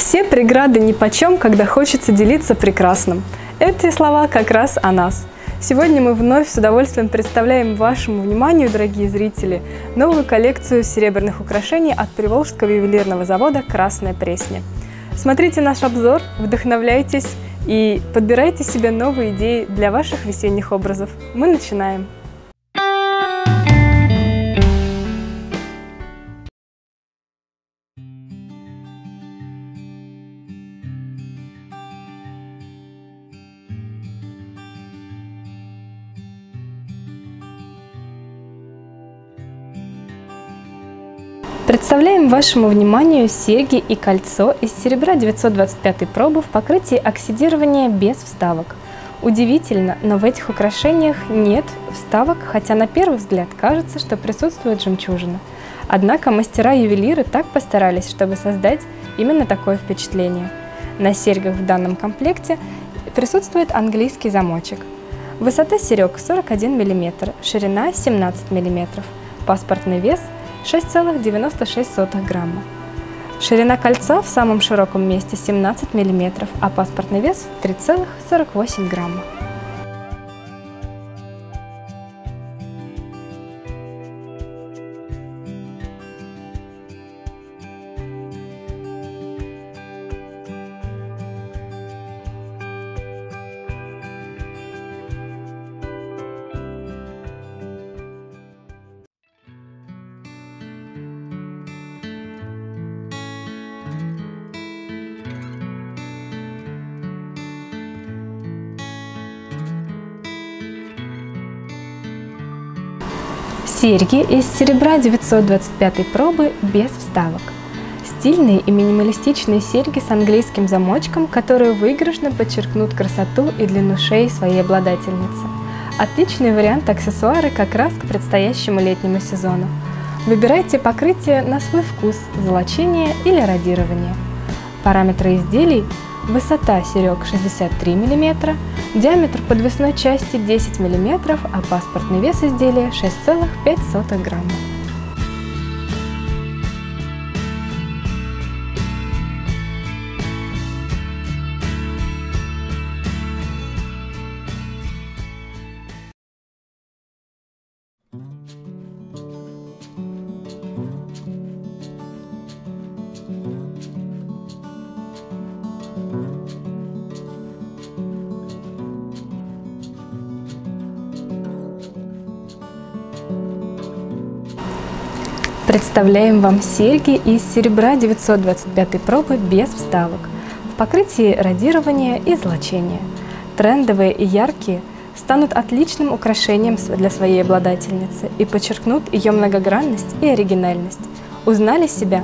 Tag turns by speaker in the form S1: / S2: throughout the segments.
S1: Все преграды нипочем, когда хочется делиться прекрасным. Эти слова как раз о нас. Сегодня мы вновь с удовольствием представляем вашему вниманию, дорогие зрители, новую коллекцию серебряных украшений от Приволжского ювелирного завода «Красная Пресня». Смотрите наш обзор, вдохновляйтесь и подбирайте себе новые идеи для ваших весенних образов. Мы начинаем! Представляем вашему вниманию серьги и кольцо из серебра 925 пробы в покрытии оксидирования без вставок. Удивительно, но в этих украшениях нет вставок, хотя на первый взгляд кажется, что присутствует жемчужина. Однако мастера-ювелиры так постарались, чтобы создать именно такое впечатление. На серьгах в данном комплекте присутствует английский замочек. Высота серег 41 мм, ширина 17 мм, паспортный вес – 6,96 грамма. Ширина кольца в самом широком месте 17 мм, а паспортный вес 3,48 грамма. Серьги из серебра 925 пробы без вставок. Стильные и минималистичные серьги с английским замочком, которые выигрышно подчеркнут красоту и длину шеи своей обладательницы. Отличный вариант аксессуары как раз к предстоящему летнему сезону. Выбирайте покрытие на свой вкус, золочение или радирование. Параметры изделий Высота серег 63 мм, диаметр подвесной части 10 мм, а паспортный вес изделия 6,5 грамма. Представляем вам серьги из серебра 925 пробы без вставок, в покрытии радирования и золочения. Трендовые и яркие станут отличным украшением для своей обладательницы и подчеркнут ее многогранность и оригинальность. Узнали себя?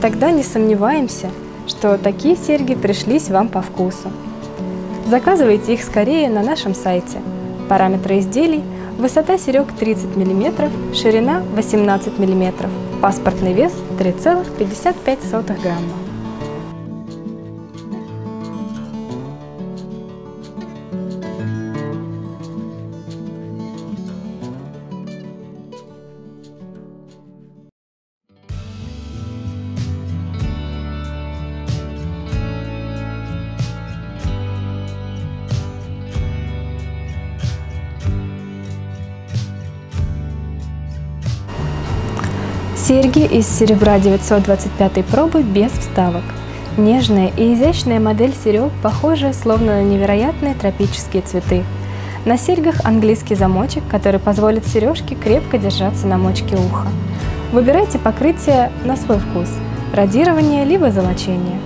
S1: Тогда не сомневаемся, что такие серьги пришлись вам по вкусу. Заказывайте их скорее на нашем сайте. Параметры изделий – Высота серег 30 мм, ширина 18 мм, паспортный вес 3,55 грамма. Серьги из серебра 925 пробы без вставок. Нежная и изящная модель серег, похожая словно на невероятные тропические цветы. На серьгах английский замочек, который позволит сережке крепко держаться на мочке уха. Выбирайте покрытие на свой вкус – радирование либо золочение.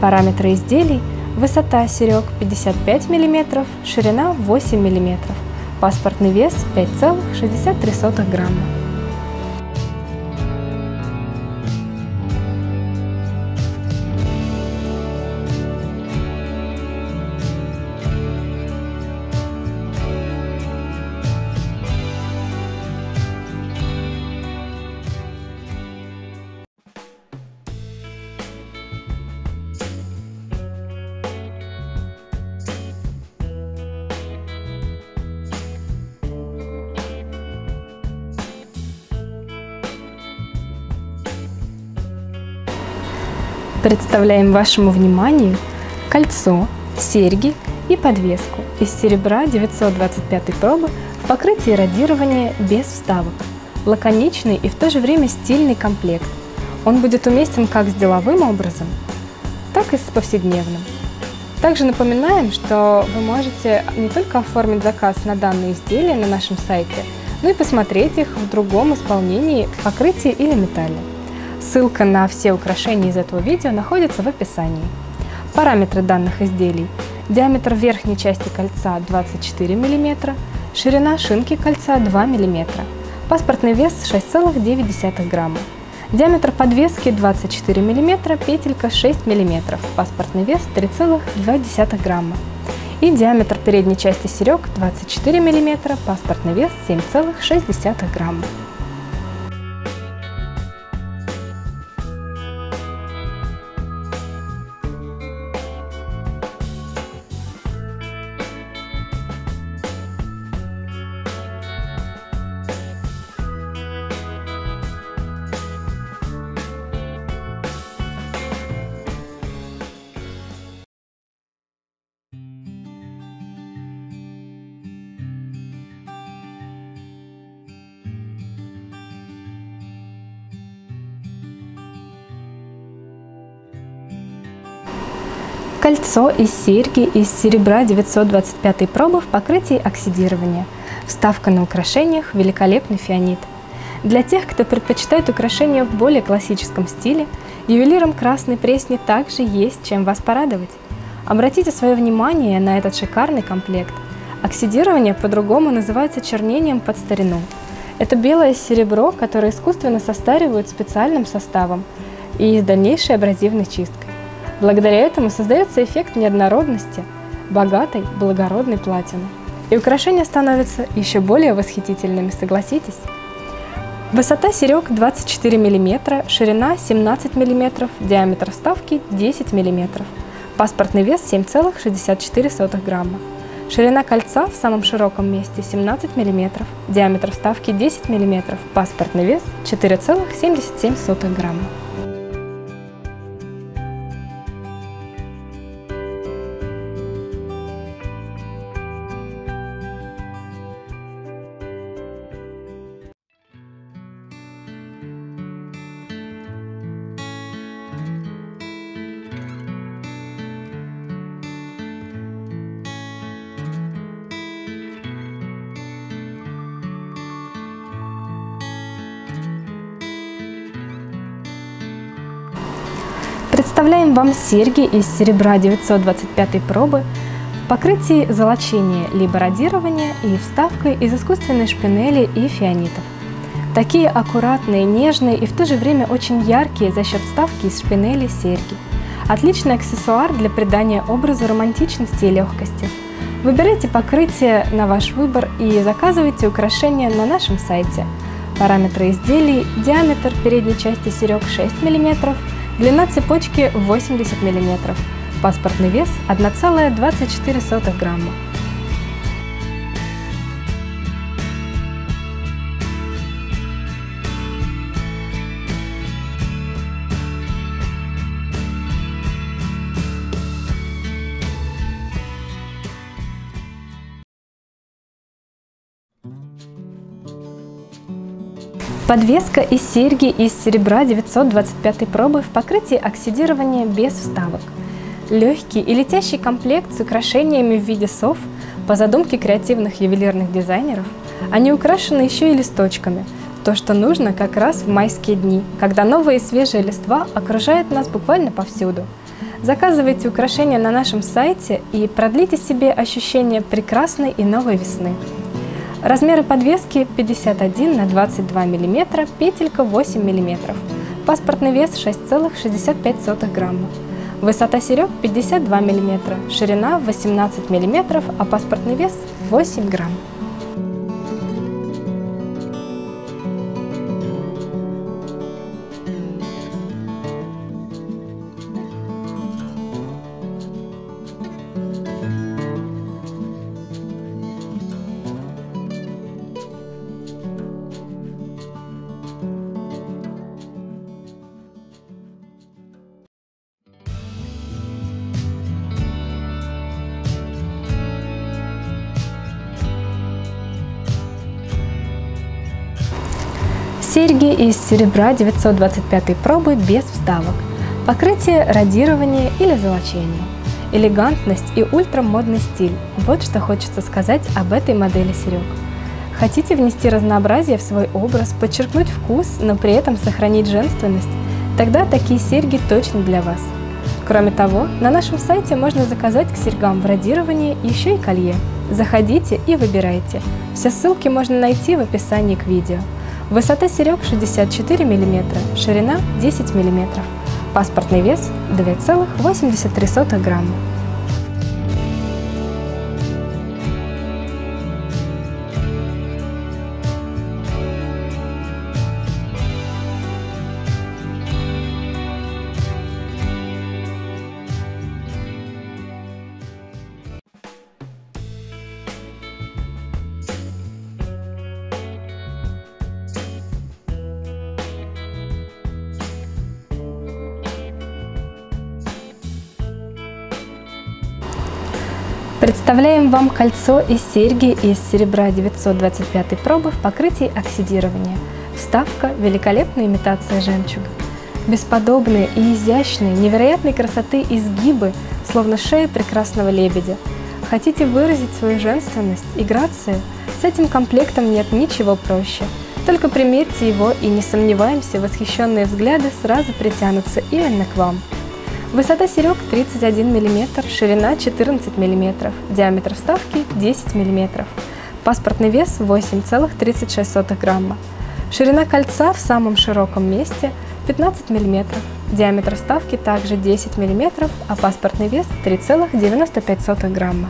S1: Параметры изделий – высота серег 55 мм, ширина 8 мм, паспортный вес 5,63 грамма. Представляем вашему вниманию кольцо, серьги и подвеску из серебра 925 пробы в покрытии радирования без вставок. Лаконичный и в то же время стильный комплект. Он будет уместен как с деловым образом, так и с повседневным. Также напоминаем, что вы можете не только оформить заказ на данные изделия на нашем сайте, но и посмотреть их в другом исполнении, покрытии или металле. Ссылка на все украшения из этого видео находится в описании. Параметры данных изделий. Диаметр верхней части кольца 24 мм, ширина шинки кольца 2 мм, паспортный вес 6,9 грамма. Диаметр подвески 24 мм, петелька 6 мм, паспортный вес 3,2 грамма. И диаметр передней части серег 24 мм, паспортный вес 7,6 грамма. Кольцо и серьги из серебра 925 пробы в покрытии оксидирования. Вставка на украшениях – великолепный фианит. Для тех, кто предпочитает украшения в более классическом стиле, ювелиром Красной Пресни также есть чем вас порадовать. Обратите свое внимание на этот шикарный комплект. Оксидирование по-другому называется чернением под старину. Это белое серебро, которое искусственно состаривают специальным составом и с дальнейшей абразивной чисткой. Благодаря этому создается эффект неоднородности, богатой, благородной платины. И украшения становятся еще более восхитительными, согласитесь? Высота серег 24 мм, ширина 17 мм, диаметр вставки 10 мм. Паспортный вес 7,64 грамма. Ширина кольца в самом широком месте 17 мм, диаметр вставки 10 мм, паспортный вес 4,77 грамма. Представляем вам серьги из серебра 925 пробы в покрытии золочения либо радирования и вставкой из искусственной шпинели и фианитов. Такие аккуратные, нежные и в то же время очень яркие за счет вставки из шпинели серьги. Отличный аксессуар для придания образу романтичности и легкости. Выбирайте покрытие на ваш выбор и заказывайте украшения на нашем сайте. Параметры изделий, диаметр передней части серег 6 мм, Длина цепочки 80 мм. Паспортный вес 1,24 грамма. Подвеска и серьги из серебра 925 пробы в покрытии оксидирования без вставок. Легкий и летящий комплект с украшениями в виде сов по задумке креативных ювелирных дизайнеров. Они украшены еще и листочками. То, что нужно как раз в майские дни, когда новые свежие листва окружают нас буквально повсюду. Заказывайте украшения на нашем сайте и продлите себе ощущение прекрасной и новой весны. Размеры подвески 51 на 22 мм, петелька 8 мм. Паспортный вес 6,65 грамма. Высота серег 52 мм, ширина 18 мм, а паспортный вес 8 грамм. Серьги из серебра 925 пробы без вставок. Покрытие, радирование или золочение. Элегантность и ультрамодный стиль – вот что хочется сказать об этой модели серег. Хотите внести разнообразие в свой образ, подчеркнуть вкус, но при этом сохранить женственность? Тогда такие серьги точно для вас. Кроме того, на нашем сайте можно заказать к серьгам в радировании еще и колье. Заходите и выбирайте. Все ссылки можно найти в описании к видео. Высота серег 64 мм, ширина 10 мм. Паспортный вес 2,83 грамма. Представляем вам кольцо из серьги из серебра 925 пробы в покрытии оксидирования. Вставка – великолепная имитация жемчуга. Бесподобные и изящные, невероятной красоты изгибы, словно шея прекрасного лебедя. Хотите выразить свою женственность и грацию? С этим комплектом нет ничего проще. Только примерьте его и не сомневаемся, восхищенные взгляды сразу притянутся именно к вам. Высота серег 31 мм, ширина 14 мм, диаметр вставки 10 мм. Паспортный вес 8,36 грамма. Ширина кольца в самом широком месте 15 мм, диаметр вставки также 10 мм, а паспортный вес 3,95 грамма.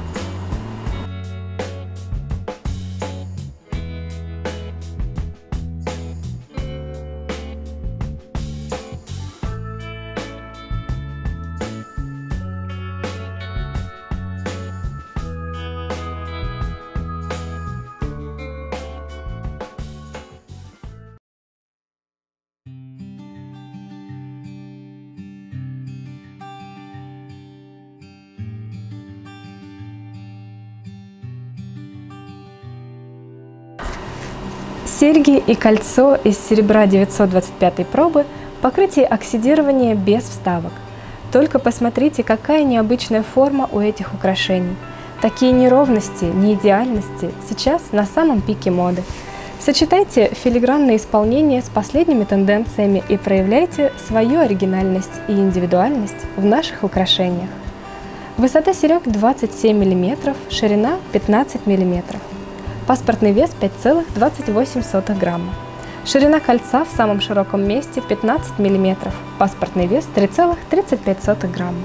S1: Серьги и кольцо из серебра 925 пробы в покрытии оксидирования без вставок. Только посмотрите, какая необычная форма у этих украшений. Такие неровности, неидеальности сейчас на самом пике моды. Сочетайте филигранное исполнение с последними тенденциями и проявляйте свою оригинальность и индивидуальность в наших украшениях. Высота серег 27 мм, ширина 15 мм. Паспортный вес 5,28 грамма. Ширина кольца в самом широком месте 15 мм. Паспортный вес 3,35 грамма.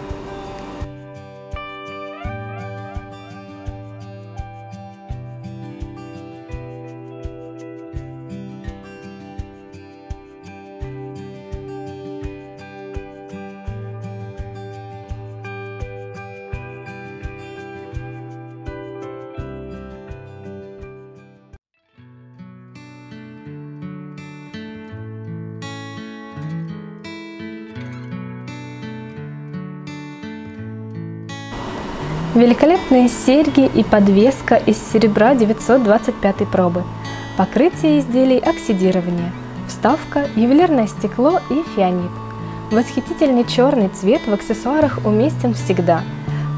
S1: Великолепные серьги и подвеска из серебра 925 пробы. Покрытие изделий оксидирования. Вставка, ювелирное стекло и фианит. Восхитительный черный цвет в аксессуарах уместен всегда.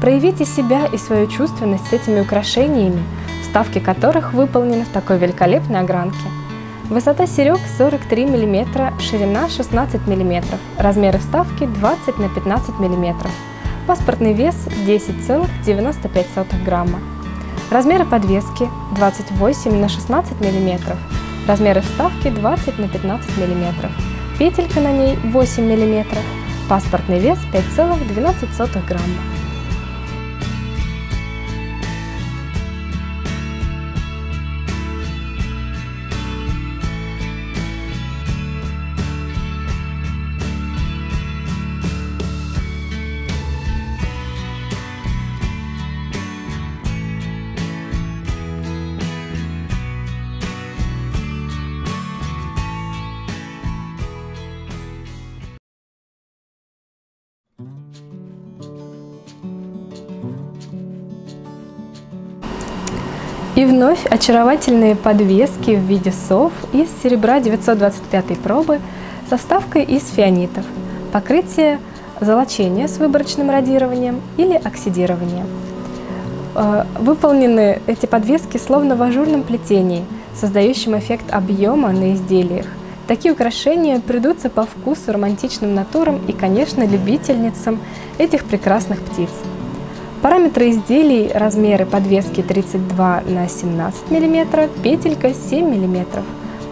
S1: Проявите себя и свою чувственность с этими украшениями, вставки которых выполнены в такой великолепной огранке. Высота серег 43 мм, ширина 16 мм, размеры вставки 20 на 15 мм. Паспортный вес 10,95 грамма. Размеры подвески 28 на 16 мм. Размеры вставки 20 на 15 мм. Петелька на ней 8 мм. Паспортный вес 5,12 грамма. И вновь очаровательные подвески в виде сов из серебра 925 пробы со вставкой из фианитов. Покрытие золочения с выборочным радированием или оксидированием. Э, выполнены эти подвески словно в ажурном плетении, создающем эффект объема на изделиях. Такие украшения придутся по вкусу романтичным натурам и, конечно, любительницам этих прекрасных птиц. Параметры изделий, размеры подвески 32 на 17 мм, петелька 7 мм,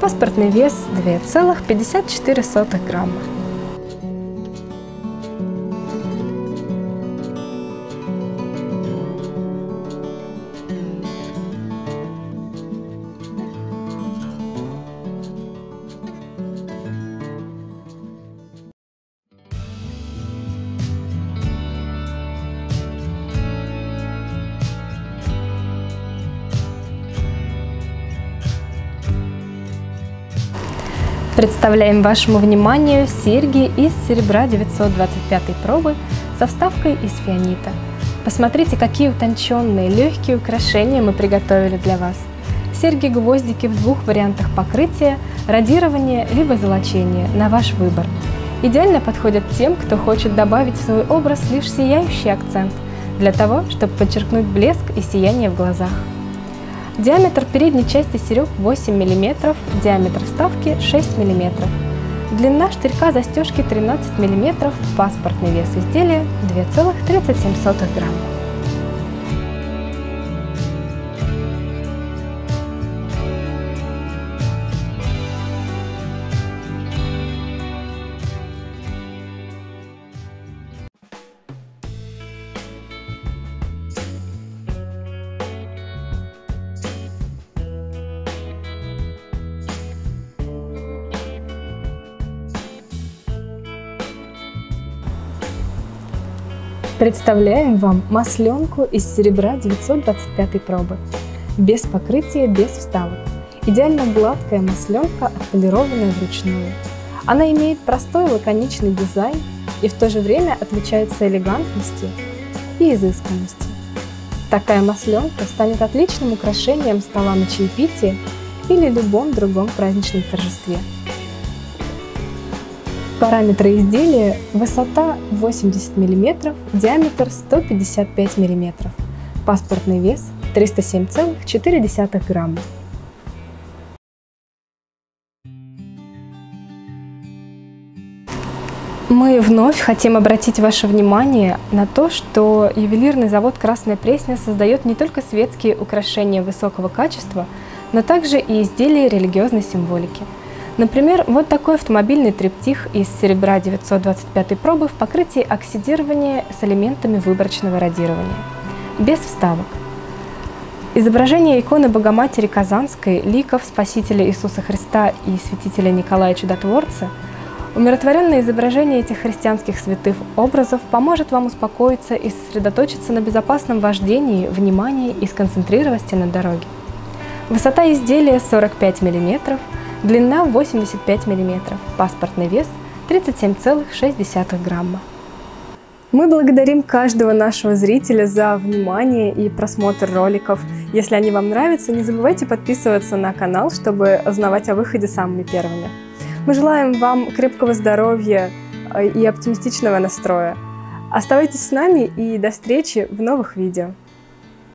S1: паспортный вес 2,54 грамма. Представляем вашему вниманию серьги из серебра 925 пробы со вставкой из фианита. Посмотрите, какие утонченные, легкие украшения мы приготовили для вас. Серьги-гвоздики в двух вариантах покрытия, радирование либо золочение, на ваш выбор. Идеально подходят тем, кто хочет добавить в свой образ лишь сияющий акцент, для того, чтобы подчеркнуть блеск и сияние в глазах. Диаметр передней части серег 8 мм, диаметр вставки 6 мм. Длина штырька застежки 13 мм, паспортный вес изделия 2,37 грамма. Представляем вам масленку из серебра 925 пробы. Без покрытия, без вставок. Идеально гладкая масленка, отполированная вручную. Она имеет простой лаконичный дизайн и в то же время отличается элегантностью и изысканностью. Такая масленка станет отличным украшением стола на чаепитии или любом другом праздничном торжестве. Параметры изделия – высота 80 мм, диаметр 155 мм, паспортный вес 307,4 грамма. Мы вновь хотим обратить ваше внимание на то, что ювелирный завод «Красная Пресня» создает не только светские украшения высокого качества, но также и изделия религиозной символики – Например, вот такой автомобильный триптих из серебра 925 пробы в покрытии оксидирования с элементами выборочного радирования, без вставок. Изображение иконы Богоматери Казанской, ликов Спасителя Иисуса Христа и святителя Николая Чудотворца, умиротворенное изображение этих христианских святых образов поможет вам успокоиться и сосредоточиться на безопасном вождении, внимании и сконцентрированности на дороге. Высота изделия 45 мм, Длина 85 мм, паспортный вес 37,6 грамма. Мы благодарим каждого нашего зрителя за внимание и просмотр роликов. Если они вам нравятся, не забывайте подписываться на канал, чтобы узнавать о выходе самыми первыми. Мы желаем вам крепкого здоровья э, и оптимистичного настроя. Оставайтесь с нами и до встречи в новых видео.